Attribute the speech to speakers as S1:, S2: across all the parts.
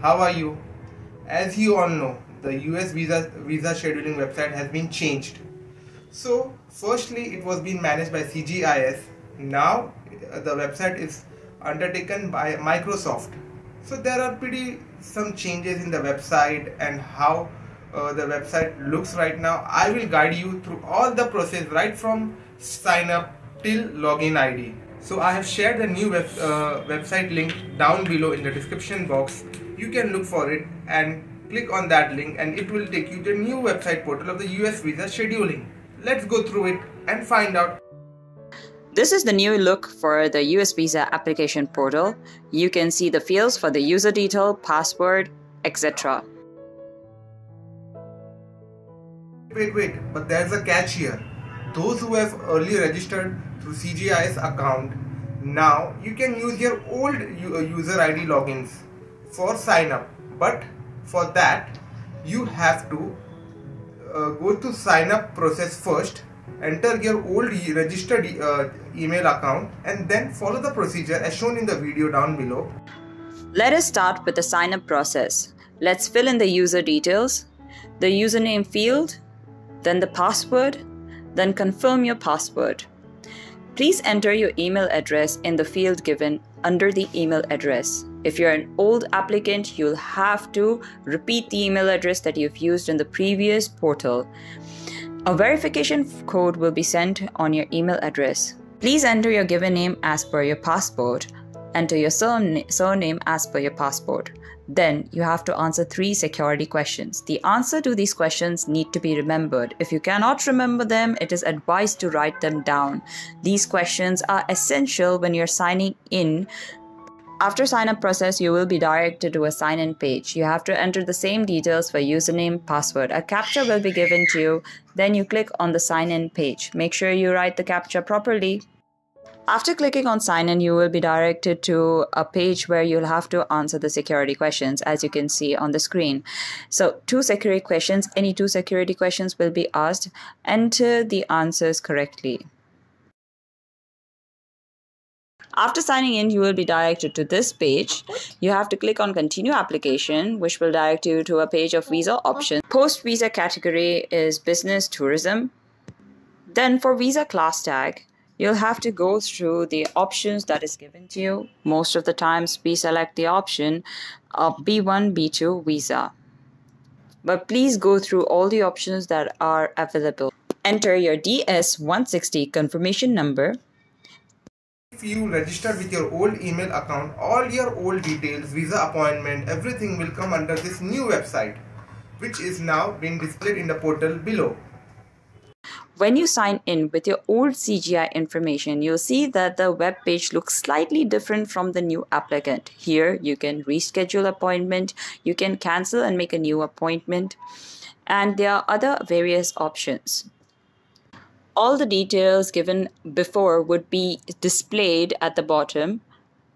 S1: how are you? As you all know, the US visa visa scheduling website has been changed. So, firstly, it was being managed by CGIS. Now, the website is undertaken by Microsoft. So there are pretty some changes in the website and how uh, the website looks right now. I will guide you through all the process right from sign up till login ID. So I have shared the new web, uh, website link down below in the description box. You can look for it and click on that link and it will take you to the new website portal of the US visa scheduling. Let's go through it and find out
S2: this is the new look for the US Visa application portal. You can see the fields for the user detail, password, etc.
S1: Wait, wait, but there's a catch here. Those who have earlier registered through CGIS account, now you can use your old uh, user ID logins for sign up. But for that, you have to uh, go to sign up process first enter your old registered uh, email account and then follow the procedure as shown in the video down below.
S2: Let us start with the sign up process. Let's fill in the user details, the username field, then the password, then confirm your password. Please enter your email address in the field given under the email address. If you're an old applicant, you'll have to repeat the email address that you've used in the previous portal. A verification code will be sent on your email address. Please enter your given name as per your passport. Enter your surname as per your passport. Then you have to answer three security questions. The answer to these questions need to be remembered. If you cannot remember them, it is advised to write them down. These questions are essential when you're signing in after sign up process, you will be directed to a sign in page. You have to enter the same details for username, password. A captcha will be given to you. Then you click on the sign in page. Make sure you write the captcha properly. After clicking on sign in, you will be directed to a page where you'll have to answer the security questions as you can see on the screen. So two security questions, any two security questions will be asked. Enter the answers correctly. After signing in, you will be directed to this page. You have to click on continue application, which will direct you to a page of visa options. Post visa category is business tourism. Then for visa class tag, you'll have to go through the options that is given to you. Most of the times we select the option of B1, B2 visa. But please go through all the options that are available. Enter your DS160 confirmation number
S1: if you registered with your old email account, all your old details, visa appointment, everything will come under this new website, which is now being displayed in the portal below.
S2: When you sign in with your old CGI information, you'll see that the web page looks slightly different from the new applicant. Here, you can reschedule appointment, you can cancel and make a new appointment, and there are other various options all the details given before would be displayed at the bottom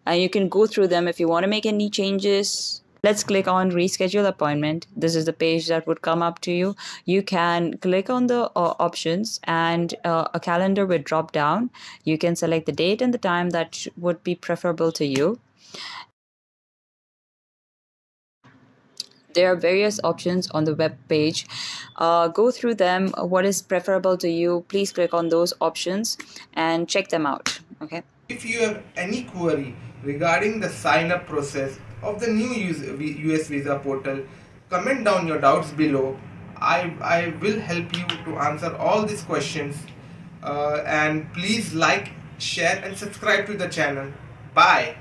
S2: and you can go through them if you want to make any changes let's click on reschedule appointment. This is the page that would come up to you. You can click on the uh, options and uh, a calendar would drop down. You can select the date and the time that would be preferable to you. There are various options on the web page. Uh, go through them. What is preferable to you? Please click on those options and check them out. Okay?
S1: If you have any query regarding the sign up process of the new US visa portal. Comment down your doubts below. I, I will help you to answer all these questions. Uh, and please like share and subscribe to the channel. Bye